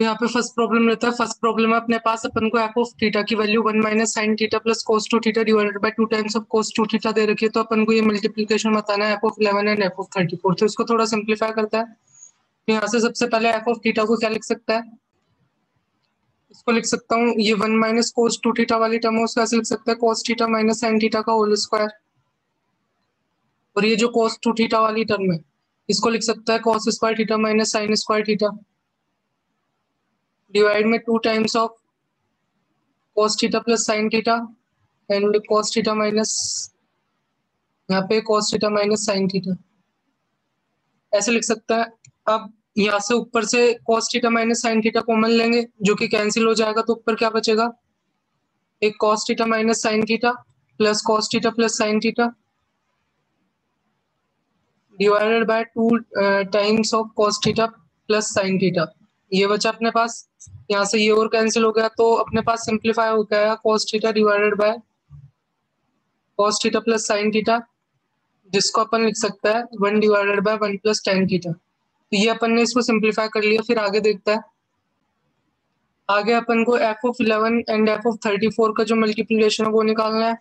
तो यहाँ पे फ़र्स्ट प्रॉब्लम रहता है। फ़र्स्ट प्रॉब्लम है, अपने पास अपन को एफ़ ऑफ़ थीटा की value one minus sine theta plus cos two theta divided by two times of cos two theta दे रखी है तो अपन को ये मल्टीप्लीकेशन बताना है f of eleven and f of thirty four तो इसको थोड़ा सिंप्लीफाई करता है। यहाँ से सबसे पहले एफ़ ऑफ़ थीटा को क्या लिख सकता है? इसको लिख सकता हूँ, ये one minus cos two theta वाली टर्म है, उसको ऐसे लिख सकता है cos theta minus sine theta का होल स्क्वायर और ये जो कोस टू थीटा वाली टर्म है, इसको लिख सकता है cos square theta minus sine square theta divide में two times of cos theta plus sine theta and cos theta minus यहाँ पे cos theta minus sine theta ऐसे लिख सकता है। अब यहाँ से ऊपर से cos theta minus sine theta common लेंगे, जो कि कैंसिल हो जाएगा तो ऊपर क्या बचेगा? एक cos theta minus sine theta plus cos theta plus sine theta divided by two times of cos theta plus sine theta ये बचा अपने पास। यहाँ से ये और कैंसिल हो गया तो अपने पास सिंप्लीफाई हो गया cos theta divided by cos theta plus sine theta जिसको अपन लिख सकता है one divided by one plus tan theta तो ये अपन ने इसको सिंप्लीफाई कर लिया, फिर आगे देखता है। आगे अपन को f of eleven and f of thirty four का जो मल्टीप्लीकेशन है, वो निकालना है।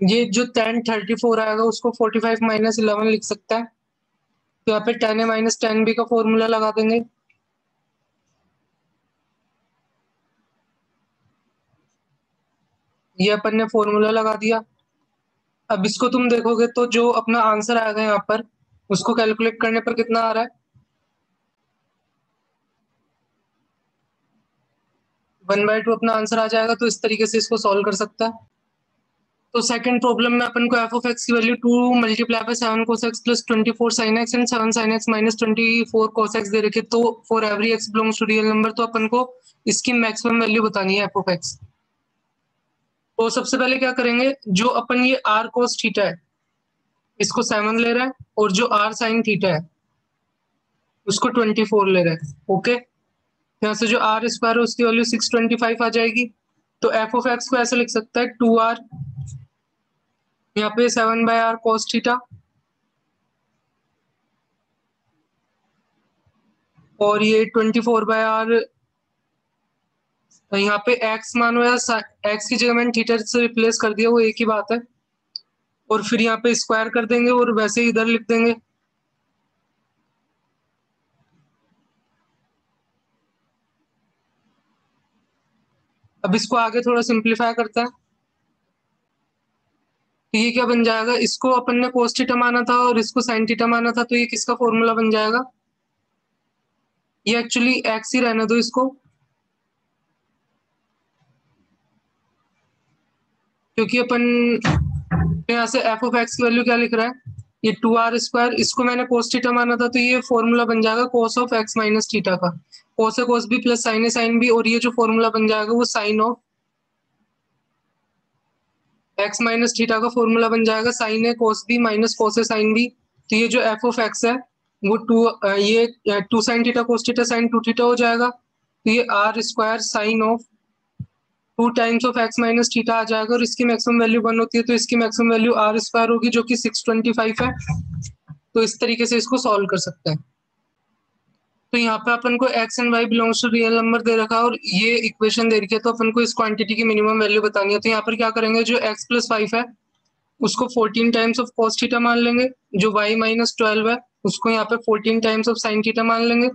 ये जो टेन थर्टी फोर आएगा, उसको फोर्टी फाइव माइनस इलेवन लिख सकता है। यहाँ पे tan A minus tan B का फॉर्मूला लगा देंगे। ये अपन ने फॉर्मूला लगा दिया। अब इसको तुम देखोगे तो जो अपना आंसर आएगा यहाँ पर, उसको कैलकुलेट करने पर कितना आ रहा है? वन बाय टू अपना आंसर आ जाएगा तो इस तरीके से इसको सॉल्व कर सकता है। तो सेकंड प्रॉब्लम में अपन को एफ़ ऑफ़ एक्स की value two multiply by seven cos x plus twenty four sine x and seven sine x minus twenty four cos x दे रखे। तो for every x belongs to real number तो अपन को इसकी maximum value बतानी है f of x तो सबसे पहले क्या करेंगे, जो अपन ये आर कोस थीटा है, इसको सेवन ले रहा है और जो आर साइन थीटा है, उसको ट्वेंटी फोर ले रहा है ओके यहाँ से जो आर स्क्वायर है, उसकी वैल्यू सिक्स ट्वेंटी फाइव आ जाएगी। तो एफ़ ऑफ़ एक्स को ऐसे लिख सकता है टू आर यहाँ पे seven by r cos theta और ये ट्वेंटी फोर बाय आर यहाँ पे एक्स मानो या एक्स की जगह मैंने थीटा से रिप्लेस कर दिया, वो एक ही बात है। और फिर यहाँ पे स्क्वायर कर देंगे और वैसे ही इधर लिख देंगे। अब इसको आगे थोड़ा सिंप्लीफाई करता है। तो ये क्या बन जाएगा? इसको अपन ने कोस थीटा माना था और इसको साइन थीटा माना था तो ये किसका फॉर्मूला बन जाएगा? ये एक्चुअली एक्स ही रहने दो इसको। क्योंकि अपन यहाँ से एफ़ ऑफ़ एक्स की वैल्यू क्या लिख रहा है? ये टू आर स्क्वायर इसको मैंने कोस थीटा माना था तो ये फॉर्मूला बन जाएगा cos of x minus theta का। Cos A cos B plus sine A sine B और ये जो फॉर्मूला बन जाएगा वो sine of x minus theta का फॉर्मूला बन जाएगा sine A cos B minus cos A sine B तो ये जो एफ़ ऑफ़ एक्स है, वो टू ये two sine theta cos theta sine two theta हो जाएगा। तो ये r square sine of two times of x minus theta आ जाएगा और इसकी मैक्सिमम वैल्यू वन होती है तो इसकी मैक्सिमम वैल्यू आर स्क्वायर होगी, जो कि सिक्स ट्वेंटी फाइव है। तो इस तरीके से इसको सॉल्व कर सकते हैं। तो यहाँ पे अपन को x and y belongs to real number दे रखा है और ये इक्वेशन दे रखी है तो अपन को इस क्वांटिटी की मिनिमम वैल्यू बतानी है। तो यहाँ पर क्या करेंगे, जो एक्स प्लस फाइव है, उसको fourteen times of cos theta मान लेंगे, जो वाई माइनस ट्वेल्व है, उसको यहाँ पे fourteen times of sine theta मान लेंगे।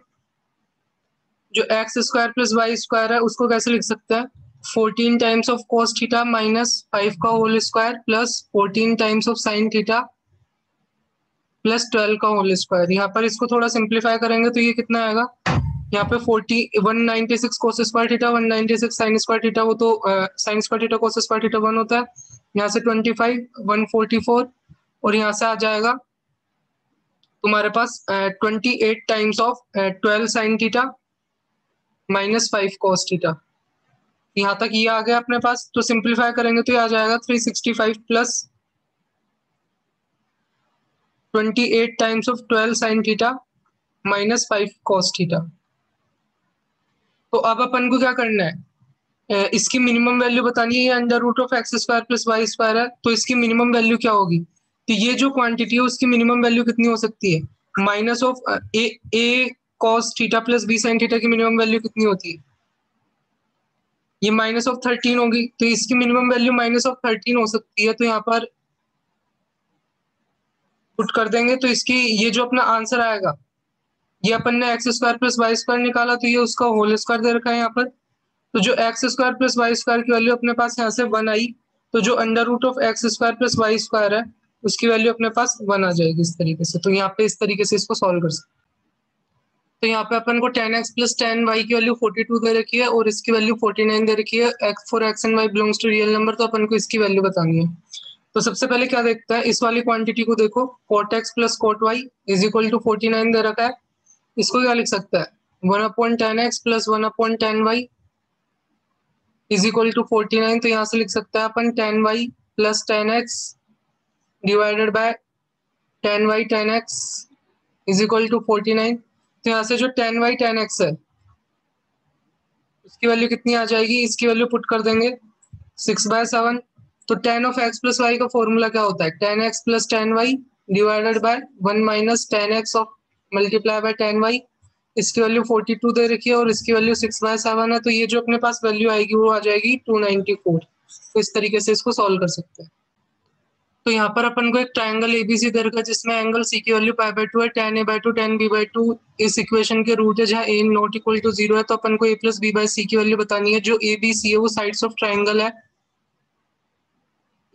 जो x square plus y square है, उसको कैसे लिख सकते हैं? Fourteen times of cos theta minus five का whole square plus fourteen times of sine theta plus twelve का होल स्क्वायर यहाँ पर इसको थोड़ा सिंप्लीफाई करेंगे तो ये कितना आएगा? यहाँ पे forty one ninety six cos square theta one ninety six sine square theta वो तो sine square theta cos square theta one होता है। यहाँ से twenty five one forty four और यहाँ से आ जाएगा तुम्हारे पास twenty eight times of twelve sine theta minus five cos theta यहाँ तक ये आ गया अपने पास तो सिंप्लीफाई करेंगे तो ये आ जाएगा three sixty five plus 28 times of 12 sin theta minus five cos theta तो अब अपन को क्या करना है? इसकी मिनिमम वैल्यू बतानी है under root of x square plus y square है तो इसकी मिनिमम वैल्यू क्या होगी? तो ये जो क्वांटिटी है, उसकी मिनिमम वैल्यू कितनी हो सकती है? Minus of a a cos theta plus b sine theta की मिनिमम वैल्यू कितनी होती है? ये माइनस ऑफ़ थर्टीन होगी तो इसकी minimum value minus of thirteen हो सकती है तो यहाँ पर पुट कर देंगे तो इसकी ये जो अपना आंसर आएगा, ये अपन ने x square plus y square निकाला तो ये उसका होल स्क्वायर दे रखा है यहाँ पर। तो जो x square plus y square की वैल्यू अपने पास यहाँ से वन आई तो जो under root of x square plus y square है, उसकी वैल्यू अपने पास वन आ जाएगी इस तरीके से। तो यहाँ पे इस तरीके से इसको सॉल्व कर सकते तो यहाँ पे अपन को tan x plus tan y की वैल्यू फोर्टी टू दे रखी है, और इसकी वैल्यू फोर्टी नाइन दे रखी है। X for x and y belongs to real number तो अपन को इसकी वैल्यू बतानी है। तो सबसे पहले क्या देखता है? इस वाली क्वांटिटी को देखो। Cot x plus cot y is equal to forty nine दे रखा है। इसको क्या लिख सकता है? One upon tan x plus one upon tan y is equal to forty nine तो यहाँ से लिख सकता है अपन tan y plus tan x divided by tan y tan x is equal to forty nine तो यहाँ से जो टेन वाई टेन एक्स है, उसकी वैल्यू कितनी आ जाएगी? इसकी वैल्यू पुट कर देंगे। सिक्स बाय सेवन तो tan of x plus y का फॉर्मूला क्या होता है? Tan x plus tan y divided by one minus tan x of multiply by tan y इसकी वैल्यू फोर्टी टू दे रखी है और इसकी वैल्यू सिक्स बाय सेवन है तो ये जो अपने पास वैल्यू आएगी वो आ जाएगी टू नाइनटी फोर तो इस तरीके से इसको सॉल्व कर सकते हैं। तो यहाँ पर अपन को एक ट्राइंगल एबीसी दे रखा है, जिसमें एंगल सी की वैल्यू पाई बाय टू है tan A by two tan B by two इस इक्वेशन के रूट है, जहाँ a not equal to zero है तो अपन को a plus b by c की वैल्यू बतानी है, जो ए बी सी है, वो साइड्स ऑफ़ ट्राइंगल है।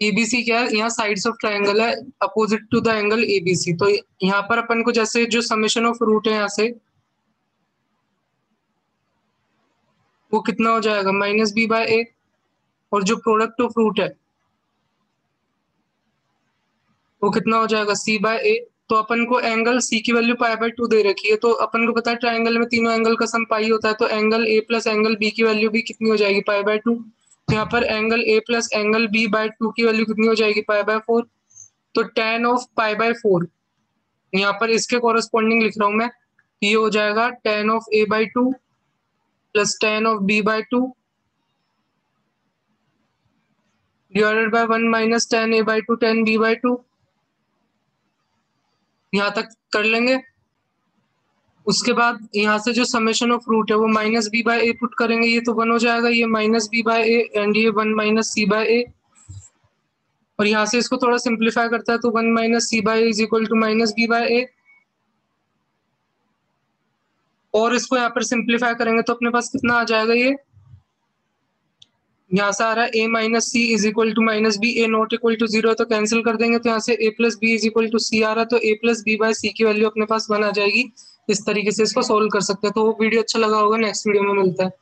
एबीसी क्या है? यहाँ साइड्स ऑफ़ ट्रायंगल है opposite to the angle ABC तो यहाँ पर अपन को जैसे जो समेशन ऑफ़ रूट है यहाँ से, वो कितना हो जाएगा? माइनस बी बाय ए और जो प्रोडक्ट ऑफ़ रूट है, वो कितना हो जाएगा? सी बाय ए तो अपन को एंगल सी की वैल्यू पाई बाय टू दे रखी है तो अपन को पता है ट्राइंगल में तीनों एंगल का सम पाई होता है तो angle A plus angle B की वैल्यू भी कितनी हो जाएगी? पाई बाय टू यहाँ पर angle A plus angle B by two की वैल्यू कितनी हो जाएगी? पाई बाय फोर तो tan of pi by four यहाँ पर इसके कॉरेस्पॉन्डिंग लिख रहा हूँ मैं। ये हो जाएगा tan of A by two plus tan of B by two divided by one minus tan A by two tan B by two यहाँ तक कर लेंगे। उसके बाद यहाँ से जो समेशन ऑफ़ रूट है, वो minus b by a put करेंगे, ये तो वन हो जाएगा, ये minus b by a and ये one minus c by a और यहाँ से इसको थोड़ा सिंप्लीफाई करता है तो one minus c by is equal to minus b by a और इसको यहाँ पर सिंप्लीफाई करेंगे तो अपने पास कितना आ जाएगा ये? यहाँ से आ रहा है a minus c is equal to minus b a not equal to zero तो कैंसिल कर देंगे तो यहाँ से a plus b is equal to c आ रहा है तो a plus b by c की वैल्यू अपने पास वन आ जाएगी। इस तरीके से इसको सोल्व कर सकते हैं। तो वो वीडियो अच्छा लगा होगा। नेक्स्ट वीडियो में मिलता है।